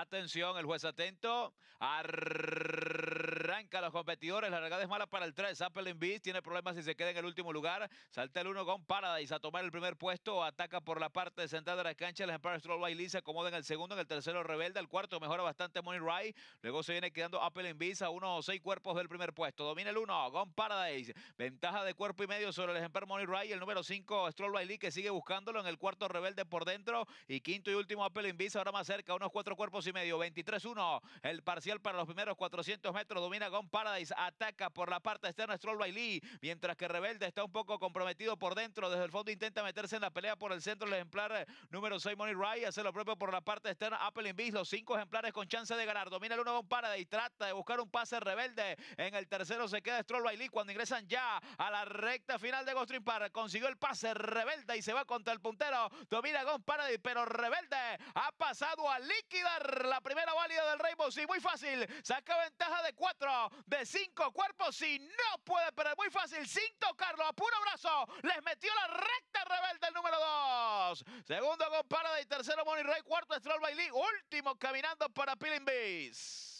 Atención, el juez atento. Arranca los competidores. La regada es mala para el 3. Apple in Beast tiene problemas si se queda en el último lugar. Salta el 1 con Paradise a tomar el primer puesto. Ataca por la parte central de la cancha. El Empire Stroll Bailey se acomoda en el segundo. En el tercero, Rebelde. El cuarto mejora bastante Money Ray. Luego se viene quedando Apple in Beast a unos seis cuerpos del primer puesto. Domina el 1. Gon Paradise. Ventaja de cuerpo y medio sobre el Empire Money Ray. El número 5, Stroll Bailey, que sigue buscándolo en el cuarto Rebelde por dentro. Y quinto y último, Apple in Beast. Ahora más cerca, unos cuatro cuerpos y medio. 23-1. El parcial para los primeros 400 metros. Domina Gon Paradise. Ataca por la parte externa Stroll Bailey. Mientras que Rebelde está un poco comprometido por dentro. Desde el fondo intenta meterse en la pelea por el centro. El ejemplar eh, número 6, Money Ray. Hace lo propio por la parte externa. Apple in Beast. Los cinco ejemplares con chance de ganar. Domina el uno Gon Paradise. Trata de buscar un pase rebelde. En el tercero se queda Stroll Bailey. Cuando ingresan ya a la recta final de Ghost Park. Consiguió el pase rebelde y se va contra el puntero. Domina Gon Paradise. Pero rebelde ha pasado a liquidar la primera válida del Rainbow. Sí, muy fácil. Saca ventaja de de cinco cuerpos. Y no puede perder. Muy fácil, sin tocarlo. A puro brazo. Les metió la recta rebelde el número dos. Segundo con Paradise. Tercero Money Ray. Cuarto Stroll Bailey. Último caminando para Peeling Beast.